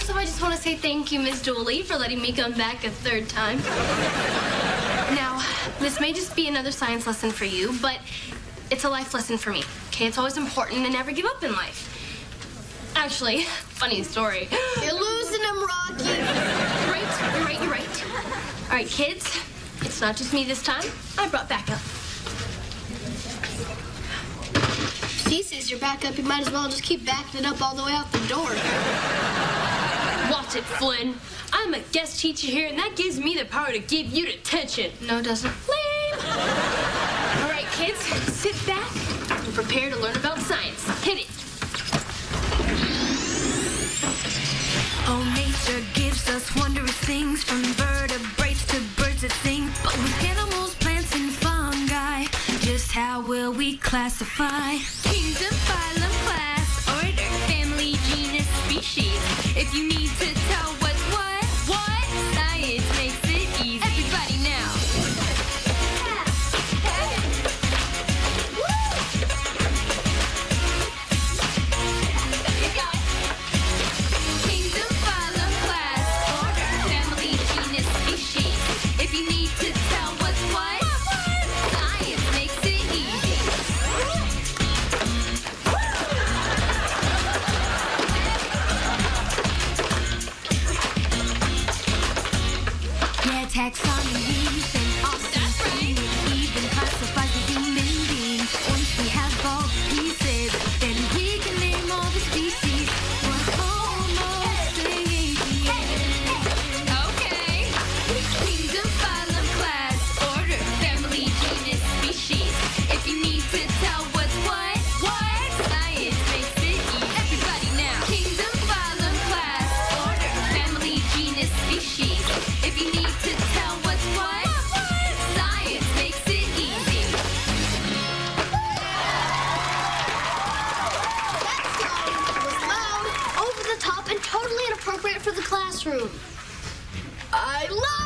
First of all, I just want to say thank you, Miss Dooley, for letting me come back a third time. now, this may just be another science lesson for you, but it's a life lesson for me. Okay, it's always important to never give up in life. Actually, funny story. You're losing him, Rocky. You're right, you're right, you're right. All right, kids, it's not just me this time. I brought backup. He says you're back up. You might as well just keep backing it up all the way out the door. Watch it, Flynn. I'm a guest teacher here, and that gives me the power to give you detention. No, it doesn't. Lame. All right, kids, sit back and prepare to learn about science. Hit it. Oh, nature gives us wondrous things from vertebrates to birds that sing. But with animals, plants, and fungi, just how will we classify? Kingdom, phylum, taxonomy totally inappropriate for the classroom. I love